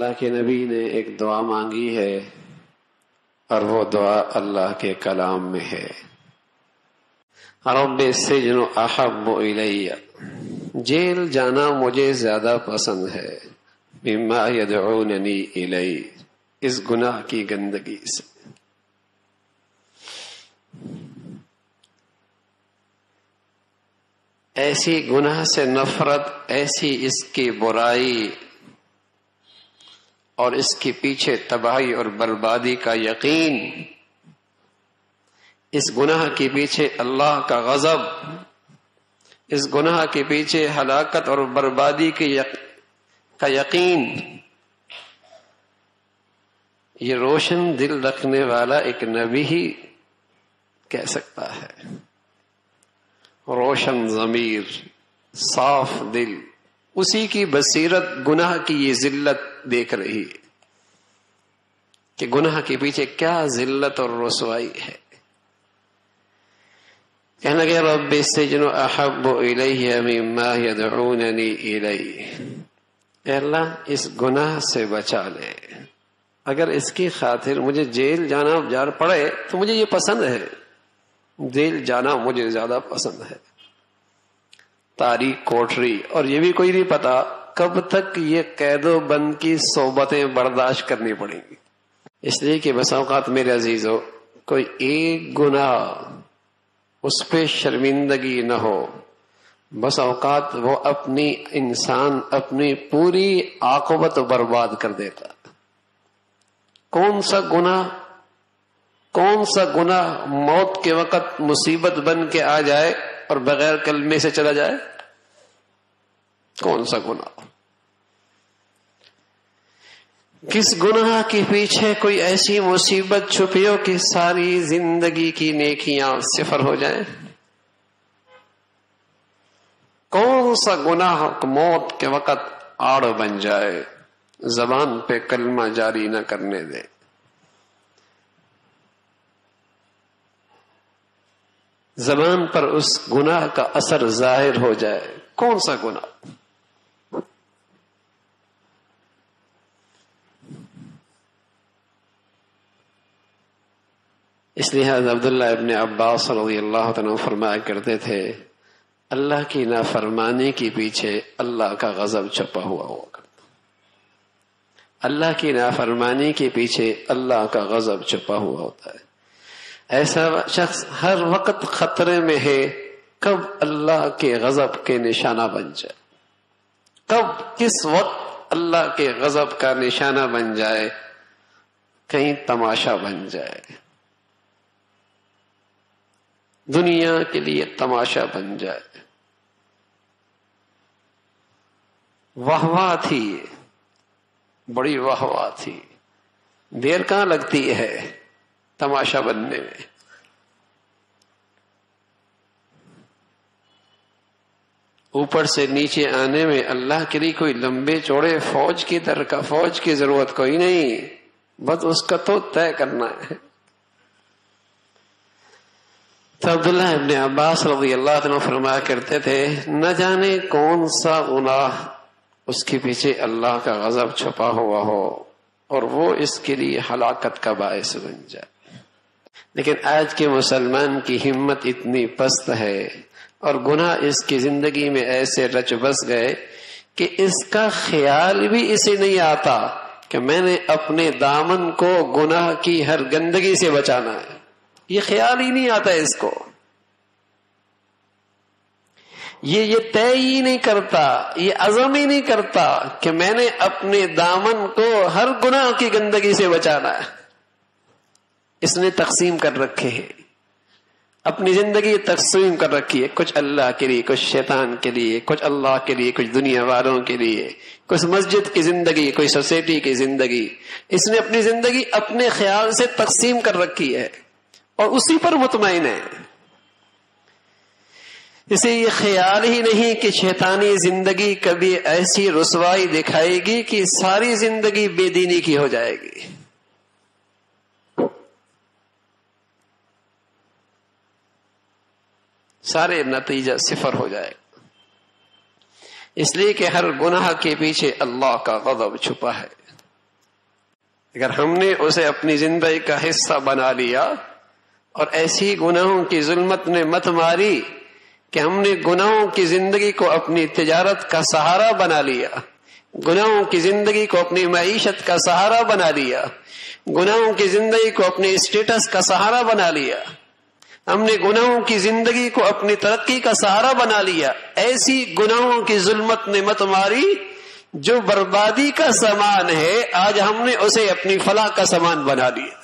अल्लाह के नबी ने एक दुआ मांगी है और वो दुआ अल्लाह के कलाम में है। रब सिजन अहब इलैया। जेल जाना मुझे ज़्यादा पसंद है। बिमा यदऊननी इलई इस गुनाह की गंदगी से। ऐसी गुनाह से नफरत, ऐसी इसकी बुराई और इसके पीछे तबाही और बर्बादी का यकीन। इस गुनाह के पीछे अल्लाह का गजब। इस गुनाह के पीछे हलाकत और बर्बादी के यक, का यकीन। ये रोशन दिल रखने वाला एक नबी ही कह सकता है। रोशन जमीर साफ़ दिल। उसी की बसीरत गुनाह की ये जिल्लत देख रही है कि गुनाह के पीछे क्या जिल्लत और रसवाई है। कहने लगे रब सजन अहब अल्लाह, इस गुनाह से बचा ले। अगर इसकी खातिर मुझे जेल जाना जा पड़े तो मुझे ये पसंद है। जेल जाना मुझे ज़्यादा पसंद है। तारीख, कोठरी, और ये भी कोई नहीं पता कब तक ये कैदो बंद की सोबतें बर्दाश्त करनी पड़ेंगी? इसलिए कि बसाओकात मेरे अज़ीज़ हो, कोई एक गुना उस पर शर्मिंदगी न हो। बस औकात वो अपनी इंसान, अपनी पूरी आकबत बर्बाद कर देता। कौन सा गुना, कौन सा गुना मौत के वक्त मुसीबत बन के आ जाए और बगैर कलमे से चला जाए? कौन सा गुना किस गुनाह के पीछे कोई ऐसी मुसीबत छुपी हो कि सारी ज़िंदगी की नेकियाँ सिफर हो जाए? कौन सा गुनाह मौत के वक्त आड़ बन जाए, जबान पे कलमा जारी न करने दे? जबान पर उस गुनाह का असर ज़ाहिर हो जाए, कौन सा गुनाह? इसलिए अब्दुल्ला इबन अब्बास अल्लाह फरमाया करते थे, अल्लाह की नाफरमानी के पीछे अल्लाह का गजब छपा हुआ हुआ करता अल्लाह की नाफरमानी के पीछे अल्लाह का गजब छपा हुआ होता है। ऐसा शख्स हर वक्त खतरे में है, कब अल्लाह के गजब के निशाना बन जाए। कब, किस वक्त अल्लाह के गजब का निशाना बन जाए, कहीं तमाशा बन जाए। दुनिया के लिए तमाशा बन जाए। वाहवाह थी बड़ी वाहवाह थी। देर कहाँ लगती है तमाशा बनने में? ऊपर से नीचे आने में अल्लाह के लिए कोई लंबे चौड़े फौज की तरह का फौज की ज़रूरत कोई नहीं, बस उसका तो तय करना है। तो अब्दुल्ला इबन अब्बास रज़ी अल्लाह फरमाया करते थे, न जाने कौन सा गुनाह उसके पीछे अल्लाह का गजब छुपा हुआ हो और वो इसके लिए हलाकत का बायस बन जाए। लेकिन आज के मुसलमान की हिम्मत इतनी पस्त है और गुनाह इसकी ज़िंदगी में ऐसे रच बस गए कि इसका ख्याल भी इसे नहीं आता कि मैंने अपने दामन को गुनाह की हर गंदगी से बचाना है। ये ख्याल ही नहीं आता इसको। ये ये तय ही नहीं करता, ये अजम ही नहीं करता कि मैंने अपने दामन को हर गुनाह की गंदगी से बचाना है। इसने तकसीम कर रखे हैं। अपनी ज़िंदगी तकसीम कर रखी है। कुछ अल्लाह के लिए, कुछ शैतान के लिए, कुछ अल्लाह के लिए, कुछ दुनिया वालों के लिए, कुछ मस्जिद की ज़िंदगी, कोई सोसाइटी की ज़िंदगी। इसने अपनी ज़िंदगी अपने ख्याल से तकसीम कर रखी है। और उसी पर मुतमिन है। इसे ये ख्याल ही नहीं कि शैतानी ज़िंदगी कभी ऐसी रसवाई दिखाएगी कि सारी ज़िंदगी बेदीनी की हो जाएगी। सारे नतीजा सिफर हो जाएगा इसलिए कि हर गुनाह के पीछे अल्लाह का गजब छुपा है। अगर हमने उसे अपनी ज़िंदगी का हिस्सा बना लिया और ऐसी गुनाहों की जुल्मत ने मत मारी कि हमने गुनाहों की ज़िंदगी को अपनी तिजारत का सहारा बना लिया। गुनाहों की ज़िंदगी को अपनी मीशत का सहारा बना लिया। गुनाहों की ज़िंदगी को अपने स्टेटस का सहारा बना लिया। हमने गुनाहों की ज़िंदगी को अपनी तरक्की का सहारा बना लिया। ऐसी गुनाहों की जुल्मत ने मत मारी जो बर्बादी का सामान है, आज हमने उसे अपनी फलाह का सामान बना लिया।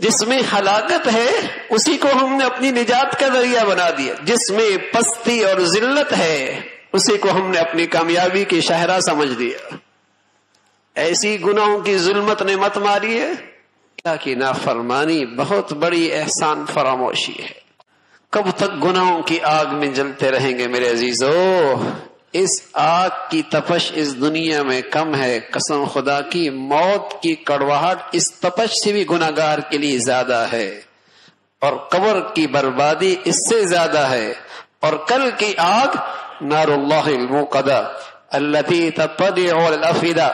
जिसमें हलाकत है, उसी को हमने अपनी निजात का ज़रिया बना दिया। जिसमें पस्ती और जिल्लत है, उसी को हमने अपनी कामयाबी की शहरा समझ दिया। ऐसी गुनाहों की जुल्मत ने मत मारी है क्या की नाफरमानी बहुत बड़ी एहसान फरामोशी है। कब तक गुनाहों की आग में जलते रहेंगे मेरे अजीजो? इस आग की तपश इस दुनिया में कम है। कसम खुदा की, मौत की कड़वाहट इस तपश से भी गुनागार के लिए ज़्यादा है। और कबर की बर्बादी इससे ज़्यादा है। और कल की आग नारुल्लाकदा तपदा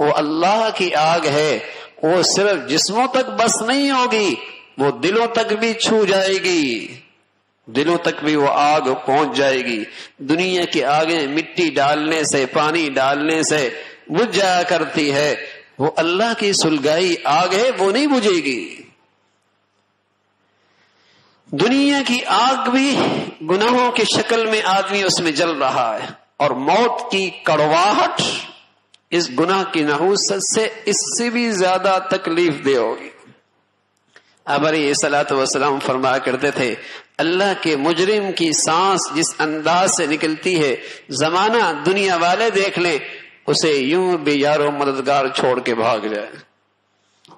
वो अल्लाह की आग है। वो सिर्फ़ जिस्मों तक बस नहीं होगी, वो दिलों तक भी छू जाएगी। दिलों तक भी वो आग पहुँच जाएगी। दुनिया के आगे मिट्टी डालने से, पानी डालने से बुझ जाया करती है। वो अल्लाह की सुलगाई आग है वो नहीं बुझेगी। दुनिया की आग भी गुनाहों की शक्ल में आदमी उसमें जल रहा है और मौत की कड़वाहट इस गुनाह की नहूस से इससे भी ज़्यादा तकलीफ़ दे होगी अब अरे सलात वसलाम फरमाया करते थे अल्लाह के मुजरिम की सांस जिस अंदाज से निकलती है, जमाना दुनिया वाले देख लें, उसे यूँ भी यारो मददगार छोड़ के भाग जाए।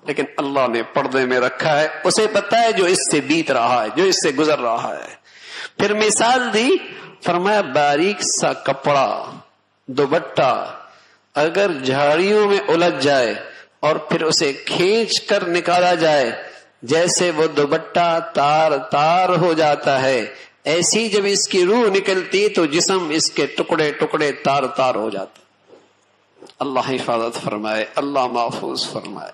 लेकिन अल्लाह ने पर्दे में रखा है, उसे पता है जो इससे बीत रहा है, जो इससे गुजर रहा है। फिर मिसाल दी, फरमाया, बारीक सा कपड़ा, दुबट्टा, अगर झाड़ियों में उलझ जाए और फिर उसे खींच कर निकाला जाए जैसे वो दुबट्टा तार तार हो जाता है ऐसी जब इसकी रूह निकलती तो जिसम इसके टुकड़े टुकड़े तार तार हो जाता। अल्लाह हिफाजत फरमाए अल्लाह महफूज फरमाए।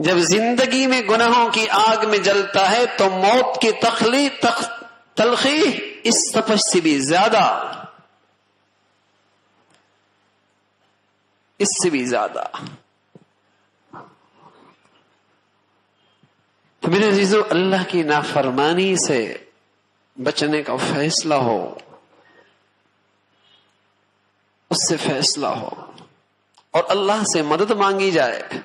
जब ज़िंदगी में गुनाहों की आग में जलता है तो मौत की तखली तख, तलखी इस तपश से भी ज़्यादा। इससे भी ज़्यादा। मेरे अजीजो, अल्लाह की नाफरमानी से बचने का फैसला हो, उससे फैसला हो और अल्लाह से मदद मांगी जाए